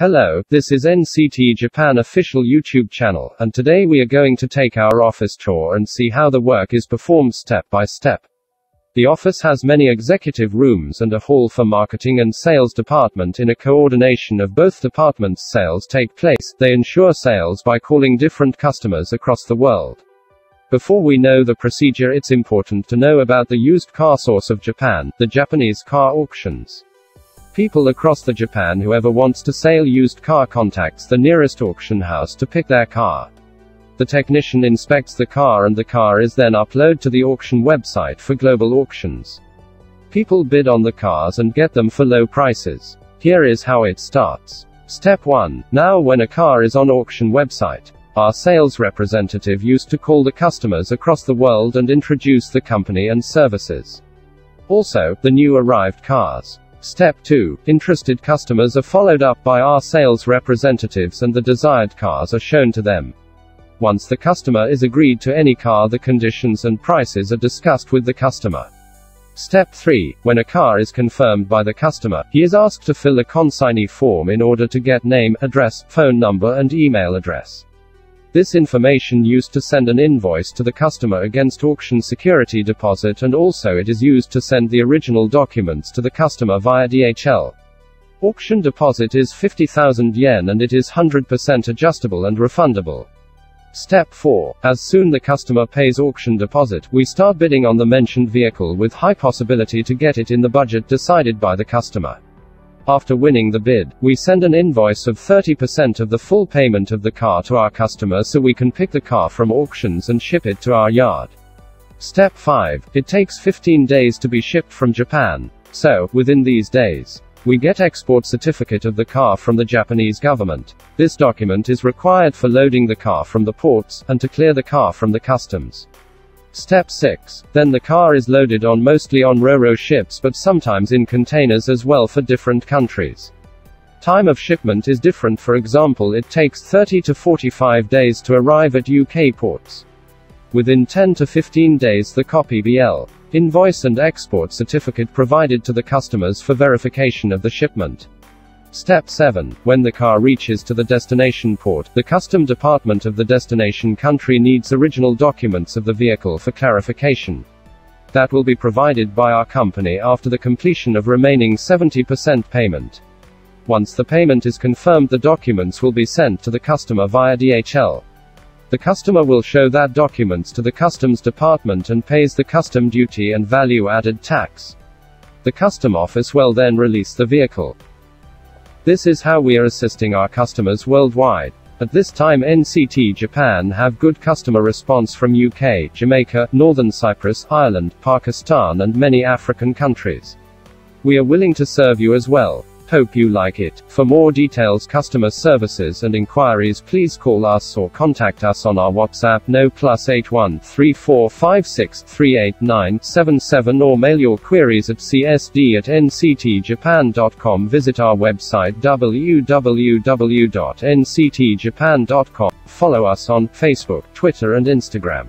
Hello, this is NCT Japan official YouTube channel, and today we are going to take our office tour and see how the work is performed step by step. The office has many executive rooms and a hall for marketing and sales department in a coordination of both departments sales take place. They ensure sales by calling different customers across the world. Before we know the procedure it's important to know about the used car source of Japan, the Japanese car auctions. People across the Japan whoever wants to sell used car contacts the nearest auction house to pick their car. The technician inspects the car and the car is then uploaded to the auction website for global auctions. People bid on the cars and get them for low prices. Here is how it starts. Step 1. Now when a car is on auction website, our sales representative used to call the customers across the world and introduce the company and services. Also, the new arrived cars. Step 2. Interested customers are followed up by our sales representatives and the desired cars are shown to them. Once the customer is agreed to any car the conditions and prices are discussed with the customer. Step 3. When a car is confirmed by the customer, he is asked to fill a consignee form in order to get name, address, phone number and email address. This information used to send an invoice to the customer against auction security deposit and also it is used to send the original documents to the customer via DHL. Auction deposit is 50,000 yen and it is 100% adjustable and refundable. Step 4. As soon the customer pays auction deposit, we start bidding on the mentioned vehicle with high possibility to get it in the budget decided by the customer. After winning the bid, we send an invoice of 30% of the full payment of the car to our customer so we can pick the car from auctions and ship it to our yard. Step 5. It takes 15 days to be shipped from Japan. So, within these days, we get export certificate of the car from the Japanese government. This document is required for loading the car from the ports, and to clear the car from the customs. Step 6. Then the car is loaded on mostly on Ro-Ro ships but sometimes in containers as well for different countries. Time of shipment is different for example it takes 30 to 45 days to arrive at UK ports. Within 10 to 15 days the copy BL invoice and export certificate provided to the customers for verification of the shipment. Step 7. When the car reaches to the destination port, the custom department of the destination country needs original documents of the vehicle for clarification. That will be provided by our company after the completion of remaining 70% payment. Once the payment is confirmed the documents will be sent to the customer via DHL. The customer will show that documents to the customs department and pays the custom duty and value added tax. The custom office will then release the vehicle. This is how we are assisting our customers worldwide. At this time NCT Japan have good customer response from UK, Jamaica, Northern Cyprus, Ireland, Pakistan and many African countries. We are willing to serve you as well. Hope you like it. For more details, customer services and inquiries, please call us or contact us on our WhatsApp no plus 81 3456389977 or mail your queries at csd at nctjapan.com. Visit our website www.nctjapan.com. Follow us on Facebook, Twitter, and Instagram.